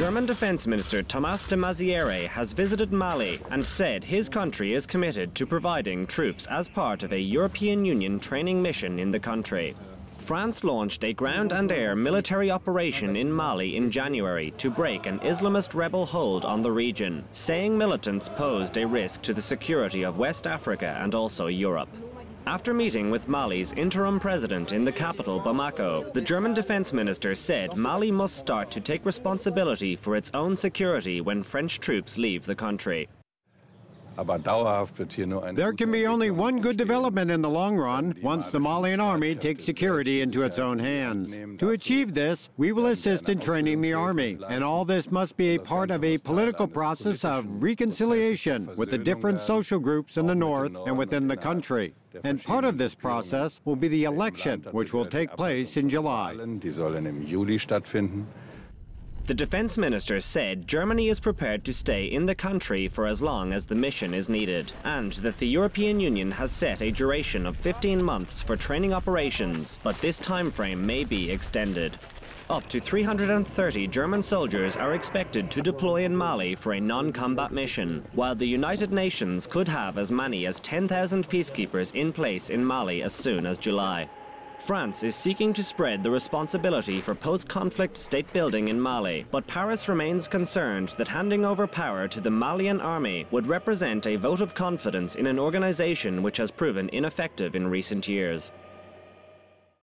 German Defense Minister Thomas de Maizière has visited Mali and said his country is committed to providing troops as part of a European Union training mission in the country. France launched a ground and air military operation in Mali in January to break an Islamist rebel hold on the region, saying militants posed a risk to the security of West Africa and also Europe. After meeting with Mali's interim president in the capital, Bamako, the German defense minister said Mali must start to take responsibility for its own security when French troops leave the country. There can be only one good development in the long run once the Malian army takes security into its own hands. To achieve this, we will assist in training the army, and all this must be a part of a political process of reconciliation with the different social groups in the north and within the country. And part of this process will be the election, which will take place in July. The defense minister said Germany is prepared to stay in the country for as long as the mission is needed, and that the European Union has set a duration of 15 months for training operations, but this time frame may be extended. Up to 330 German soldiers are expected to deploy in Mali for a non-combat mission, while the United Nations could have as many as 10,000 peacekeepers in place in Mali as soon as July. France is seeking to spread the responsibility for post-conflict state building in Mali, but Paris remains concerned that handing over power to the Malian army would represent a vote of confidence in an organization which has proven ineffective in recent years.